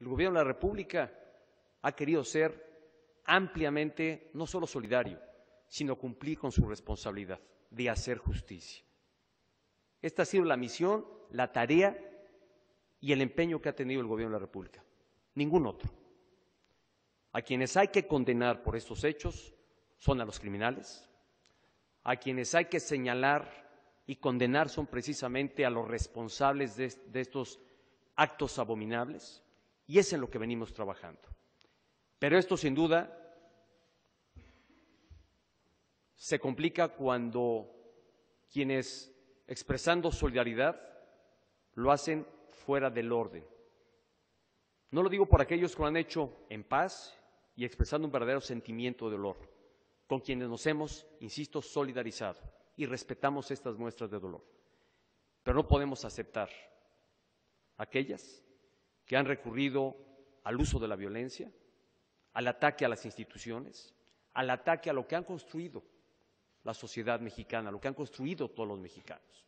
El gobierno de la República ha querido ser ampliamente no solo solidario, sino cumplir con su responsabilidad de hacer justicia. Esta ha sido la misión, la tarea y el empeño que ha tenido el gobierno de la República. Ningún otro. A quienes hay que condenar por estos hechos son a los criminales, a quienes hay que señalar y condenar son precisamente a los responsables de, de estos actos abominables, y es en lo que venimos trabajando. Pero esto, sin duda, se complica cuando quienes, expresando solidaridad, lo hacen fuera del orden. No lo digo por aquellos que lo han hecho en paz y expresando un verdadero sentimiento de dolor, con quienes nos hemos, insisto, solidarizado y respetamos estas muestras de dolor. Pero no podemos aceptar aquellas que han recurrido al uso de la violencia, al ataque a las instituciones, al ataque a lo que han construido la sociedad mexicana, lo que han construido todos los mexicanos.